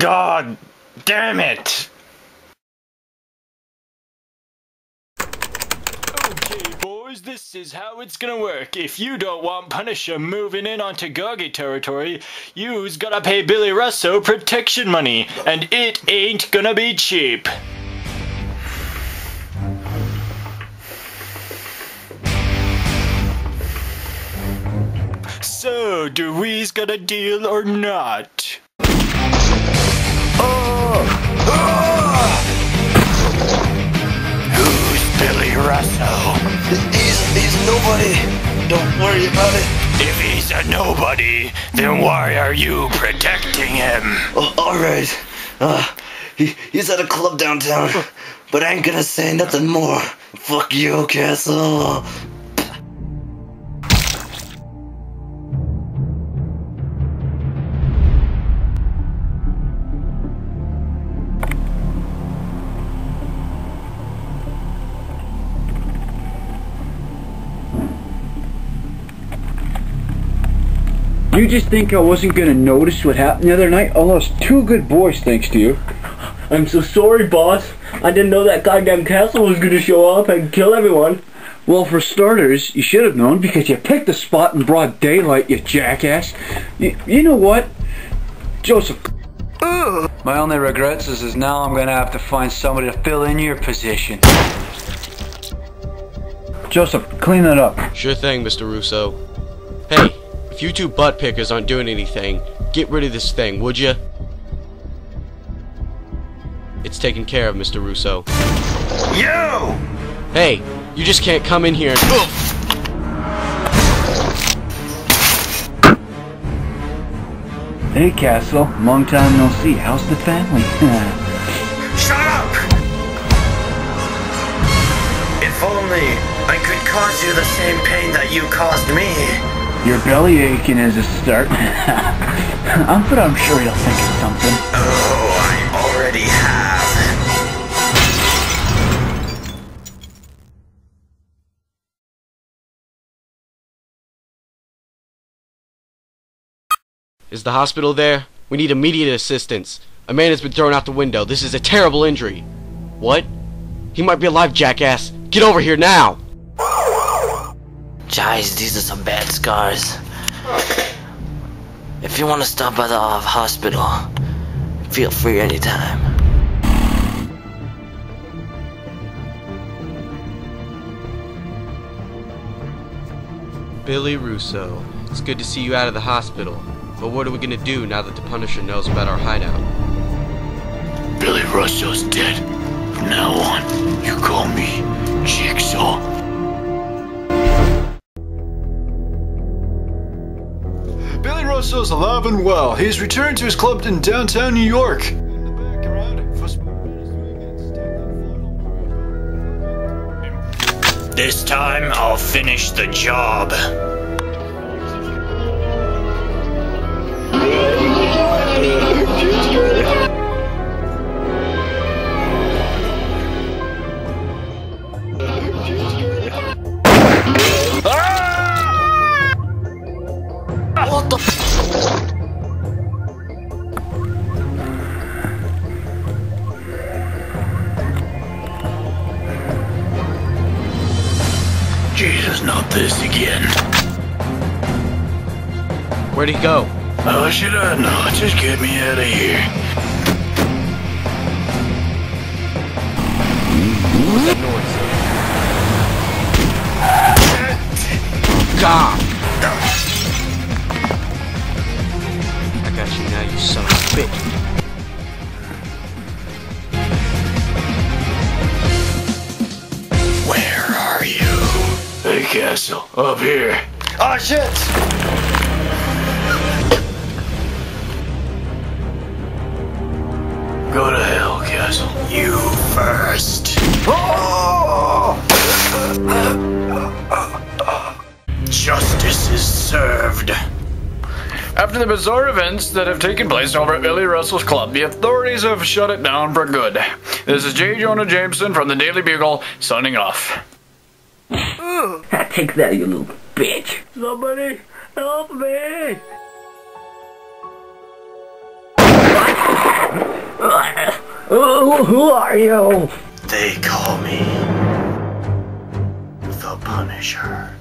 God damn it! Okay, boys, this is how it's gonna work. If you don't want Punisher moving in onto Gogi territory, you's gotta pay Billy Russo protection money, and it ain't gonna be cheap. So, do we's got a deal or not? Nobody, then why are you protecting him? Oh, all right. Uh, he, he's at a club downtown, but I ain't gonna say nothing more. Fuck you, Castle. You just think I wasn't gonna notice what happened the other night? I lost two good boys thanks to you. I'm so sorry, boss. I didn't know that goddamn castle was gonna show up and kill everyone. Well, for starters, you should have known because you picked the spot in broad daylight, you jackass. You, you know what? Joseph. My only regrets is, is now I'm gonna have to find somebody to fill in your position. Joseph, clean that up. Sure thing, Mr. Russo. Hey, if you two butt pickers aren't doing anything, get rid of this thing, would you? It's taken care of, Mr. Russo. You! Hey, you just can't come in here and. Hey, Castle. Long time no see. How's the family? Shut up! If only I could cause you the same pain that you caused me. Your belly aching is a start. I'm, um, but I'm sure you'll think of something. Oh, I already have. Is the hospital there? We need immediate assistance. A man has been thrown out the window. This is a terrible injury. What? He might be alive, jackass. Get over here now! Guys, these are some bad scars. If you want to stop by the uh, hospital, feel free anytime. Billy Russo, it's good to see you out of the hospital. But what are we gonna do now that the Punisher knows about our hideout? Billy Russo's dead. From now on, you call me Billy alive and well. He's returned to his club in downtown New York. This time, I'll finish the job. Jesus, not this again. Where'd he go? Oh, How should I know? Just get me out of here. What's that noise? God! Bitch. Where are you? Hey, Castle, up here. Oh shit! Go to hell, Castle. You first. Oh! Justice is served. After the bizarre events that have taken place over at Billy Russo's club, the authorities have shut it down for good. This is J. Jonah Jameson from the Daily Bugle, signing off. Take that, you little bitch. Somebody help me. Who, who are you? They call me the Punisher.